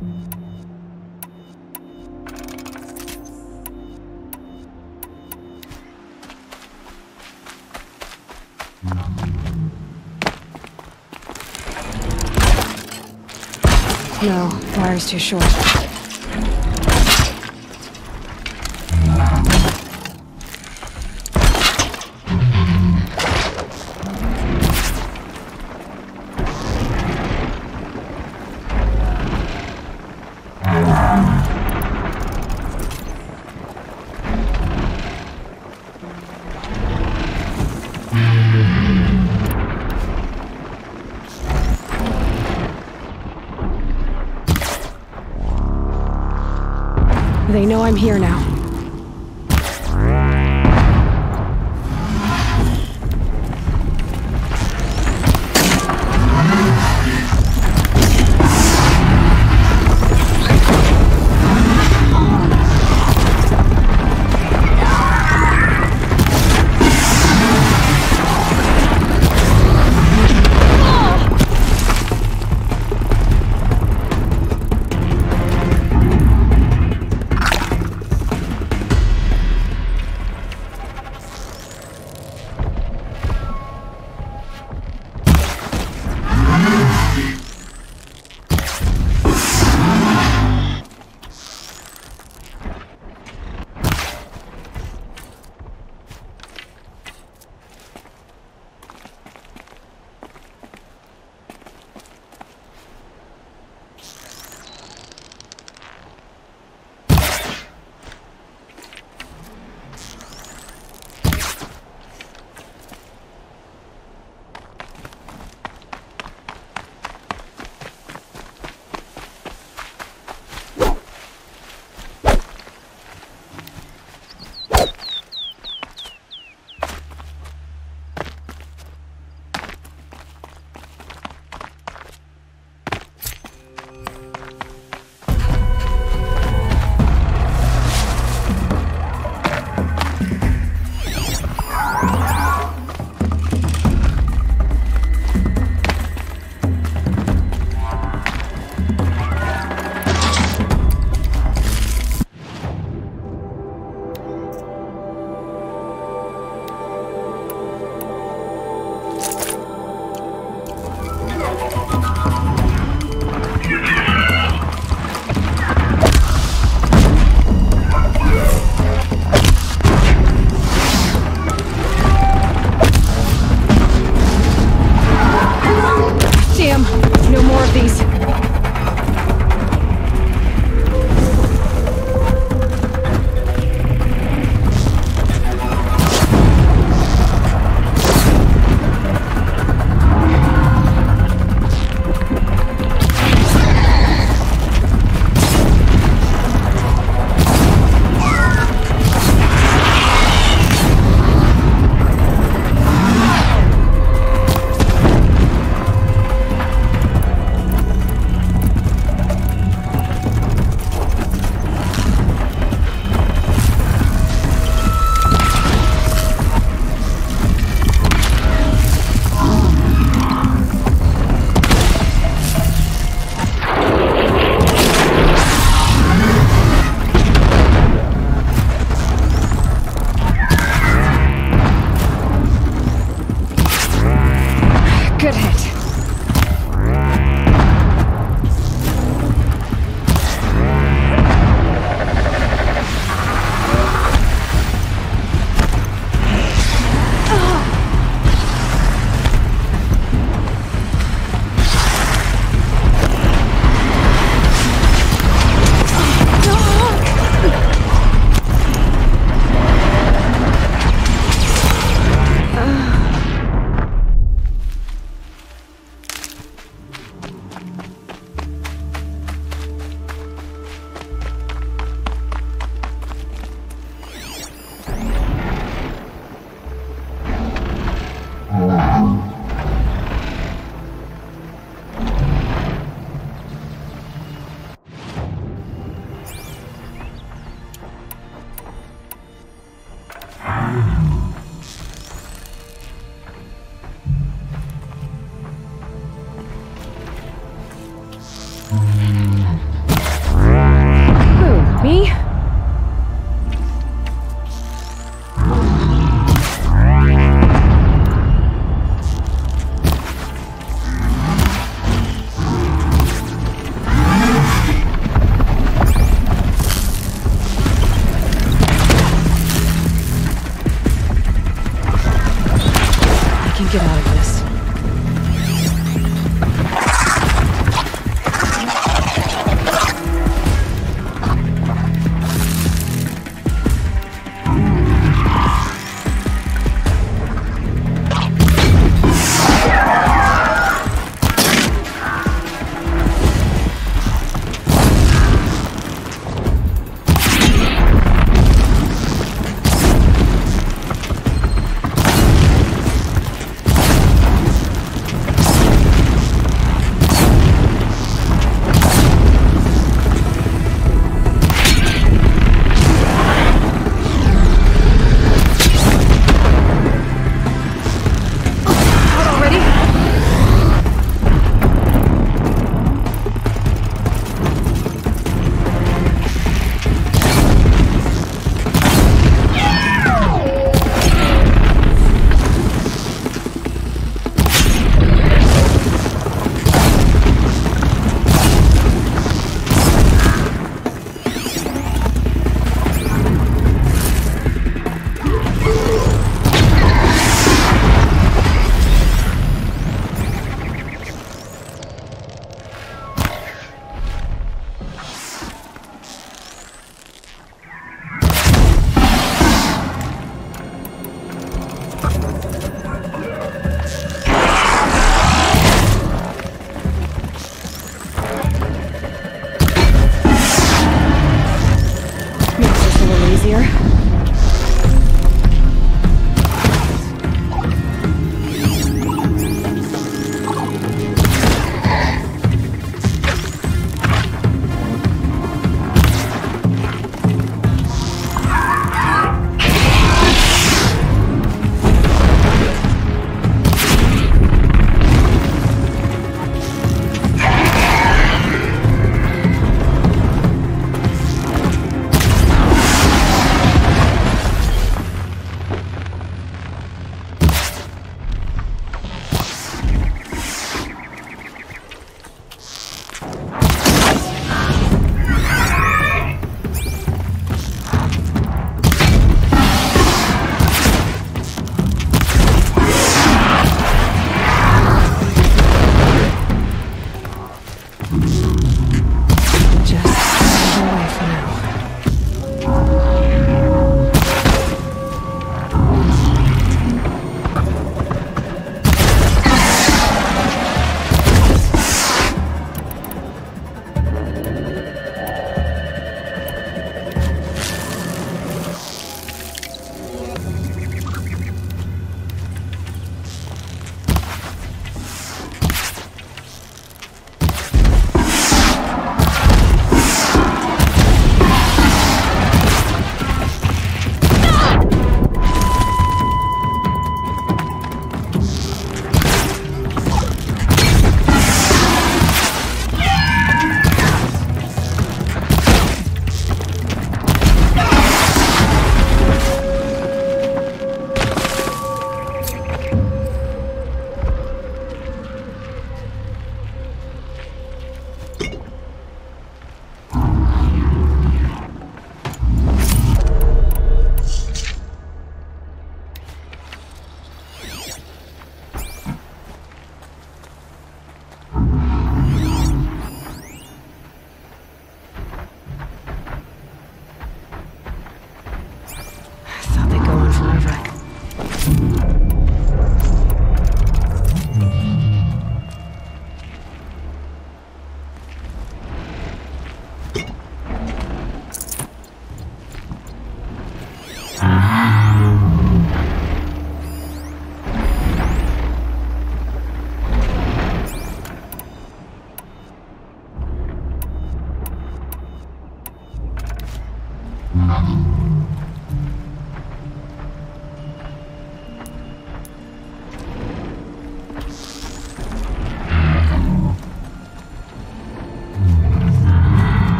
No, wire's too short. Know I'm here now.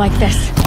Like this.